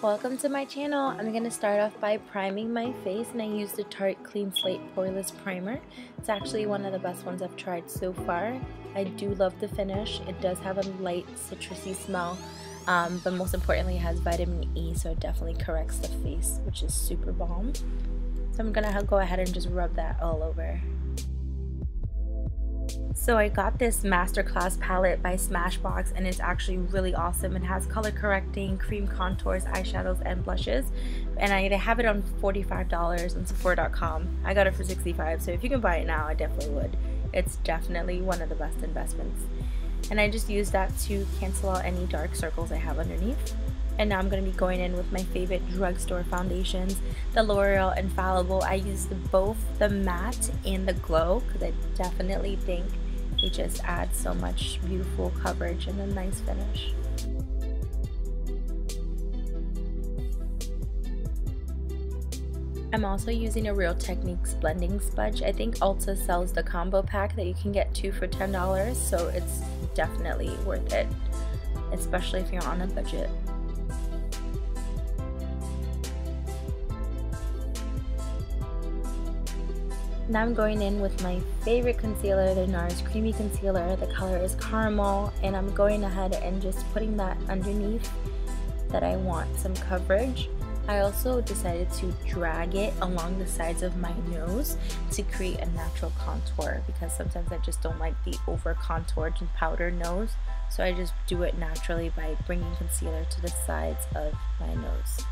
Welcome to my channel. I'm going to start off by priming my face and I used the Tarte Clean Slate Poreless Primer. It's actually one of the best ones I've tried so far. I do love the finish. It does have a light citrusy smell, um, but most importantly it has vitamin E so it definitely corrects the face which is super bomb. So I'm going to go ahead and just rub that all over. So I got this Masterclass palette by Smashbox and it's actually really awesome. It has color correcting, cream contours, eyeshadows, and blushes. And I have it on $45 on Sephora.com. I got it for 65. so if you can buy it now, I definitely would. It's definitely one of the best investments. And I just use that to cancel out any dark circles I have underneath. And now I'm going to be going in with my favorite drugstore foundations, the L'Oreal Infallible. I used both the matte and the glow because I definitely think it just adds so much beautiful coverage and a nice finish. I'm also using a Real Techniques blending sponge. I think Ulta sells the combo pack that you can get two for $10, so it's definitely worth it, especially if you're on a budget. Now I'm going in with my favorite concealer, the NARS Creamy Concealer. The color is Caramel, and I'm going ahead and just putting that underneath that I want some coverage. I also decided to drag it along the sides of my nose to create a natural contour because sometimes I just don't like the over contoured and powdered nose. So I just do it naturally by bringing concealer to the sides of my nose.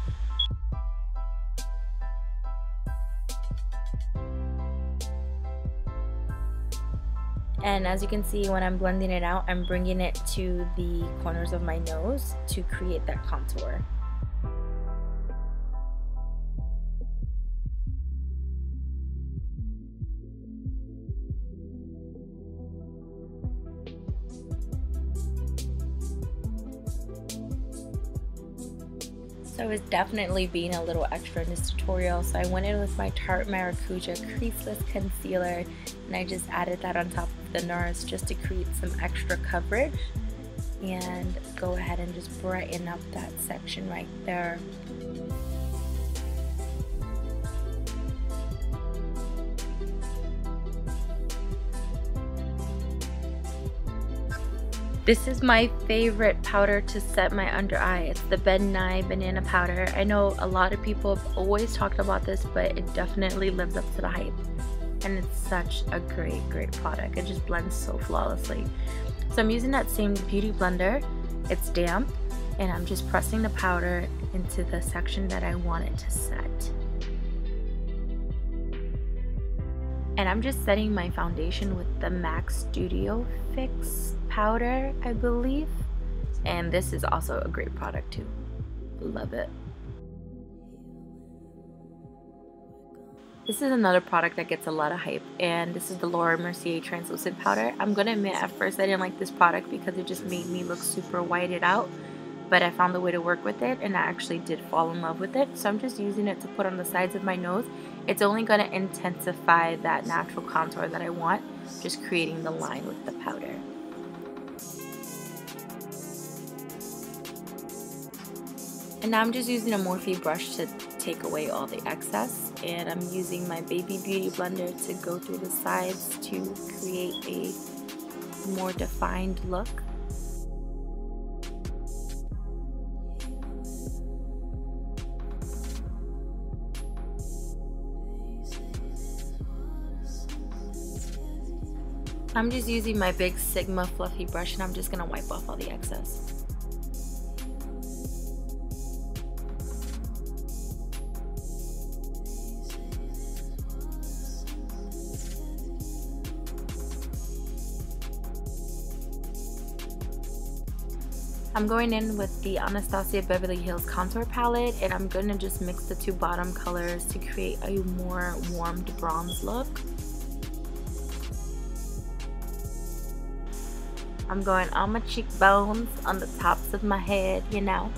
And as you can see when I'm blending it out I'm bringing it to the corners of my nose to create that contour So I was definitely being a little extra in this tutorial. So I went in with my Tarte Maracuja Creaseless Concealer and I just added that on top of the NARS just to create some extra coverage. And go ahead and just brighten up that section right there. This is my favorite powder to set my under eye. It's the Ben Nye Banana Powder. I know a lot of people have always talked about this, but it definitely lives up to the hype. And it's such a great, great product. It just blends so flawlessly. So I'm using that same beauty blender. It's damp, and I'm just pressing the powder into the section that I want it to set. And I'm just setting my foundation with the MAC Studio Fix powder, I believe. And this is also a great product too. Love it. This is another product that gets a lot of hype and this is the Laura Mercier translucent powder. I'm gonna admit at first I didn't like this product because it just made me look super whited out but I found a way to work with it and I actually did fall in love with it so I'm just using it to put on the sides of my nose. It's only going to intensify that natural contour that I want just creating the line with the powder. And now I'm just using a Morphe brush to take away all the excess. And I'm using my Baby Beauty blender to go through the sides to create a more defined look. I'm just using my big Sigma fluffy brush and I'm just going to wipe off all the excess. I'm going in with the Anastasia Beverly Hills Contour Palette and I'm going to just mix the two bottom colors to create a more warmed bronze look. I'm going on my cheekbones, on the tops of my head, you know,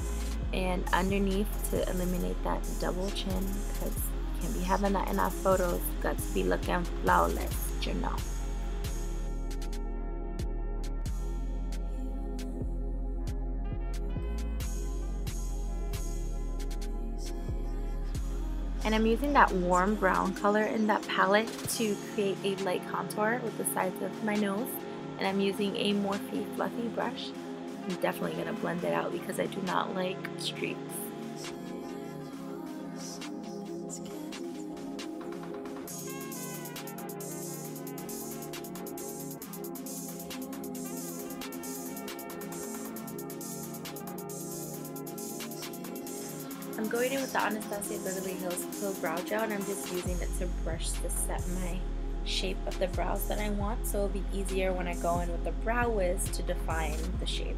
and underneath to eliminate that double chin because can't be having that in our photos. Got to be looking flawless, you know. And I'm using that warm brown color in that palette to create a light contour with the sides of my nose. And I'm using a Morphe Fluffy brush. I'm definitely going to blend it out because I do not like streaks. I'm going in with the Anastasia Beverly Hills Pro Brow Gel and I'm just using it to brush to set my shape of the brows that I want so it'll be easier when I go in with the brow wiz to define the shape.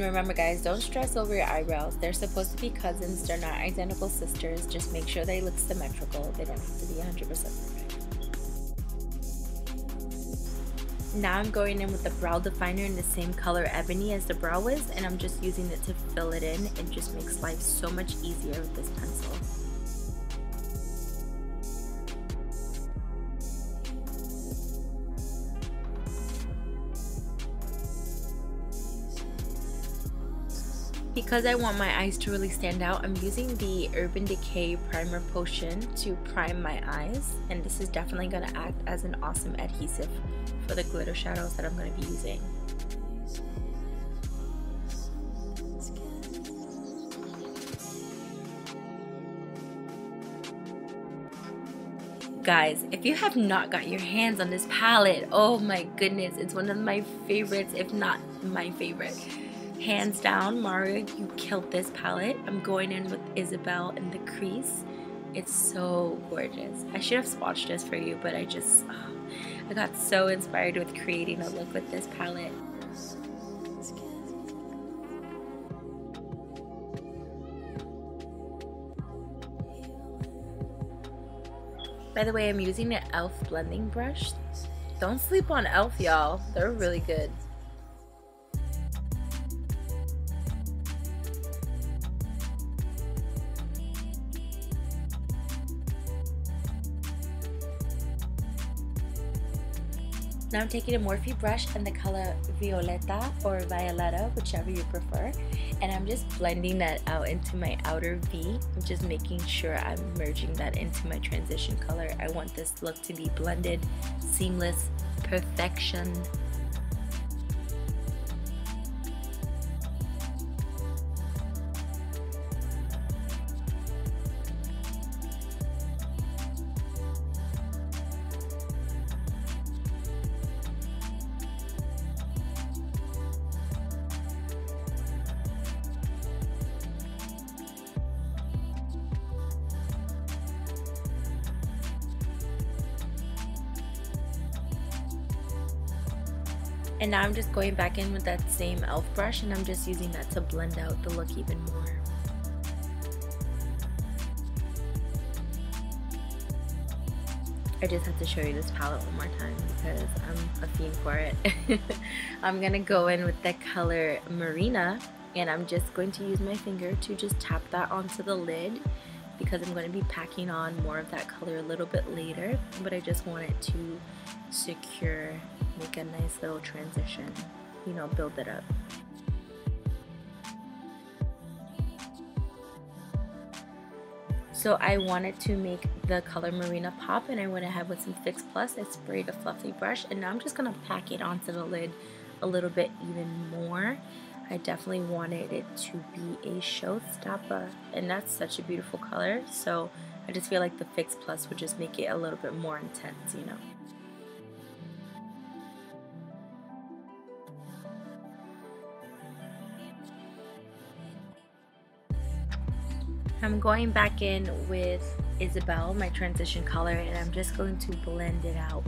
And remember guys, don't stress over your eyebrows. They're supposed to be cousins. They're not identical sisters. Just make sure they look symmetrical. They don't have to be 100% perfect. Now I'm going in with the brow definer in the same color ebony as the brow wiz and I'm just using it to fill it in. It just makes life so much easier with this pencil. Because I want my eyes to really stand out, I'm using the Urban Decay Primer Potion to prime my eyes. And this is definitely going to act as an awesome adhesive for the glitter shadows that I'm going to be using. guys if you have not got your hands on this palette oh my goodness it's one of my favorites if not my favorite Hands down, Mario, you killed this palette. I'm going in with Isabel in the crease. It's so gorgeous. I should have swatched this for you, but I just, oh, I got so inspired with creating a look with this palette. By the way, I'm using an e.l.f. blending brush. Don't sleep on e.l.f. y'all. They're really good. Now I'm taking a Morphe brush in the color Violeta or Violetta, whichever you prefer. And I'm just blending that out into my outer V. I'm just making sure I'm merging that into my transition color. I want this look to be blended, seamless, perfection. And now I'm just going back in with that same e.l.f. brush and I'm just using that to blend out the look even more. I just have to show you this palette one more time because I'm a fiend for it. I'm going to go in with the color Marina and I'm just going to use my finger to just tap that onto the lid because I'm going to be packing on more of that color a little bit later but I just want it to secure make a nice little transition, you know, build it up. So I wanted to make the color Marina pop and I went ahead with some Fix Plus. I sprayed a fluffy brush and now I'm just going to pack it onto the lid a little bit even more. I definitely wanted it to be a showstopper and that's such a beautiful color. So I just feel like the Fix Plus would just make it a little bit more intense, you know. I'm going back in with Isabelle, my transition color, and I'm just going to blend it out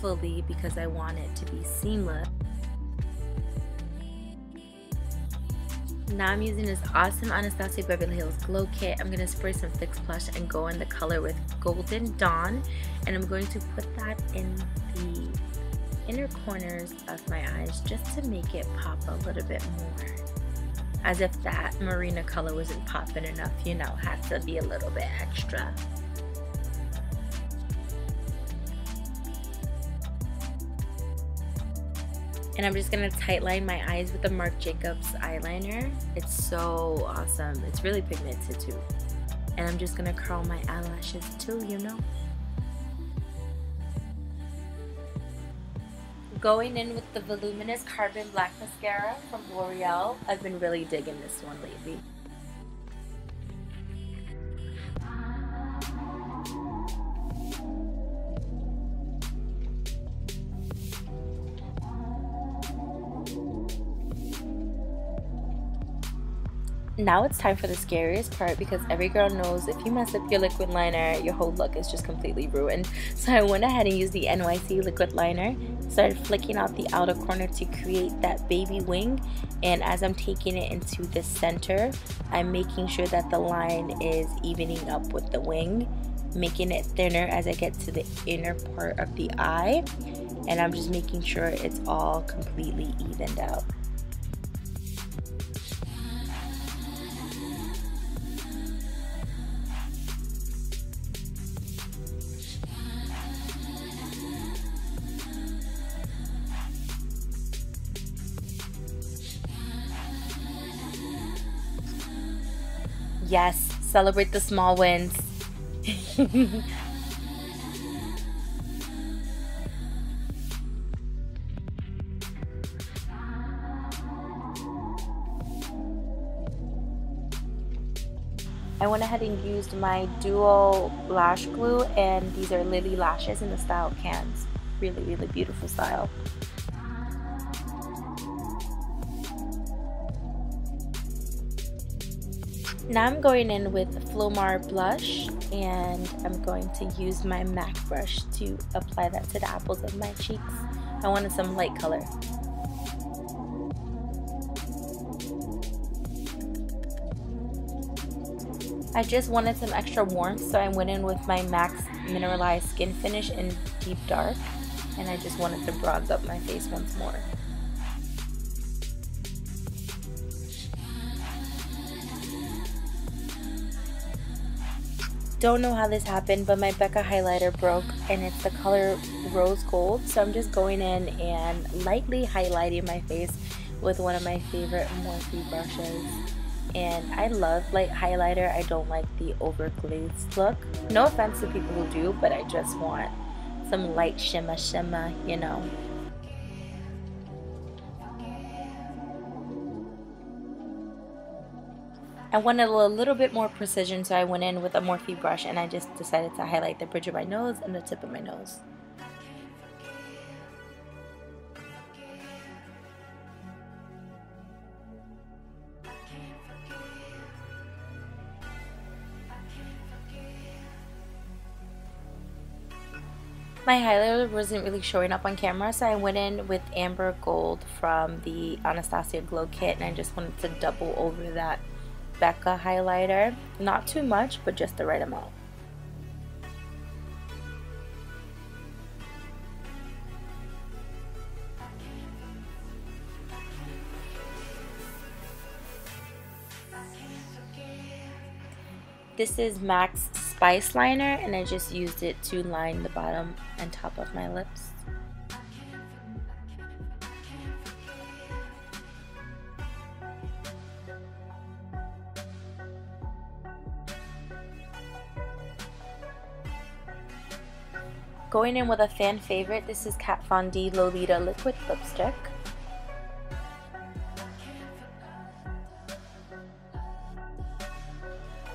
fully because I want it to be seamless. Now I'm using this awesome Anastasia Beverly Hills Glow Kit. I'm going to spray some Fix Plus and go in the color with Golden Dawn. And I'm going to put that in the inner corners of my eyes just to make it pop a little bit more as if that marina color wasn't popping enough, you know, has to be a little bit extra. And I'm just gonna tightline my eyes with the Marc Jacobs eyeliner. It's so awesome. It's really pigmented too. And I'm just gonna curl my eyelashes too, you know? Going in with the Voluminous Carbon Black Mascara from L'Oreal. I've been really digging this one lately. Now it's time for the scariest part because every girl knows if you mess up your liquid liner, your whole look is just completely ruined. So I went ahead and used the NYC liquid liner, started flicking out the outer corner to create that baby wing. And as I'm taking it into the center, I'm making sure that the line is evening up with the wing, making it thinner as I get to the inner part of the eye. And I'm just making sure it's all completely evened out. Yes, celebrate the small wins. I went ahead and used my Duo lash glue and these are Lilly lashes in the style Cannes. Really, really beautiful style. Now I'm going in with Flormar blush and I'm going to use my MAC brush to apply that to the apples of my cheeks. I wanted some light color. I just wanted some extra warmth so I went in with my MAC Mineralized Skin Finish in Deep Dark and I just wanted to bronze up my face once more. Don't know how this happened, but my Becca highlighter broke and it's the color rose gold. So I'm just going in and lightly highlighting my face with one of my favorite Morphe brushes. And I love light highlighter. I don't like the overglazed look. No offense to people who do, but I just want some light shimmer shimmer, you know. I wanted a little bit more precision so I went in with a Morphe brush and I just decided to highlight the bridge of my nose and the tip of my nose. my highlighter wasn't really showing up on camera so I went in with Amber Gold from the Anastasia Glow Kit and I just wanted to double over that Becca highlighter. Not too much, but just the right amount. This is MAC's Spice Liner and I just used it to line the bottom and top of my lips. Going in with a fan favorite, this is Kat Von D Lolita Liquid Lipstick.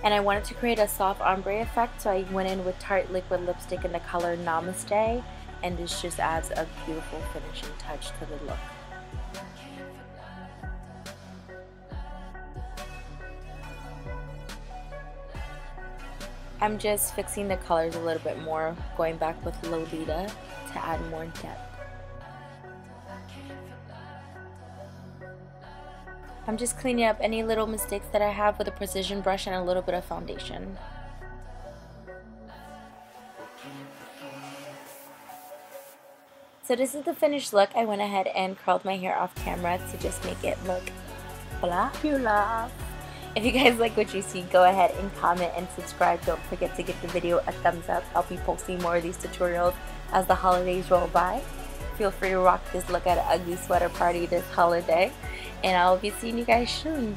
And I wanted to create a soft ombre effect, so I went in with Tarte Liquid Lipstick in the color Namaste, and this just adds a beautiful finishing touch to the look. I'm just fixing the colors a little bit more, going back with Lolita to add more depth. I'm just cleaning up any little mistakes that I have with a precision brush and a little bit of foundation. So this is the finished look. I went ahead and curled my hair off camera to just make it look fabulous. If you guys like what you see, go ahead and comment and subscribe. Don't forget to give the video a thumbs up. I'll be posting more of these tutorials as the holidays roll by. feel free to rock this look at an ugly sweater party this holiday. And I'll be seeing you guys soon.